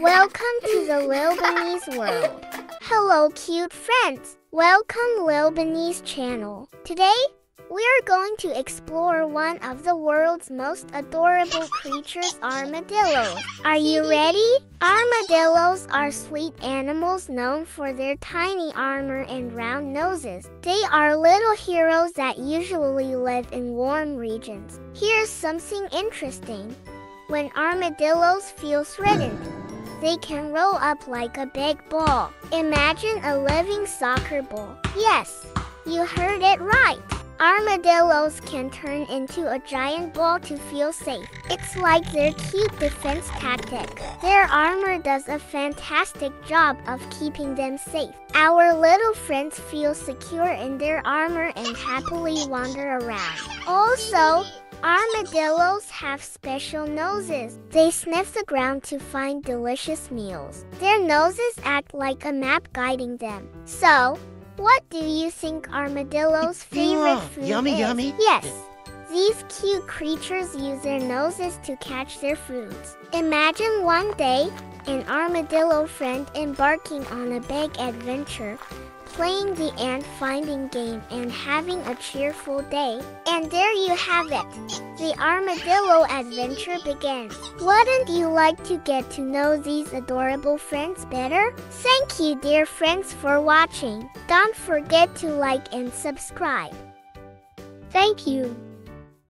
Welcome to the Lil Bunny's world. Hello, cute friends. Welcome, Lil Bunny's channel. Today, we are going to explore one of the world's most adorable creatures, armadillos. Are you ready? Armadillos are sweet animals known for their tiny armor and round noses. They are little heroes that usually live in warm regions. Here's something interesting. When armadillos feel threatened, they can roll up like a big ball. Imagine a living soccer ball. Yes, you heard it right. Armadillos can turn into a giant ball to feel safe. It's like their cute defense tactic. Their armor does a fantastic job of keeping them safe. Our little friends feel secure in their armor and happily wander around. Also, Armadillos have special noses. They sniff the ground to find delicious meals. Their noses act like a map guiding them. So, what do you think armadillos' favorite ah, food yummy, is? yummy. Yes. These cute creatures use their noses to catch their foods. Imagine one day an armadillo friend embarking on a big adventure playing the ant finding game and having a cheerful day. And there you have it. The armadillo adventure begins. Wouldn't you like to get to know these adorable friends better? Thank you, dear friends, for watching. Don't forget to like and subscribe. Thank you.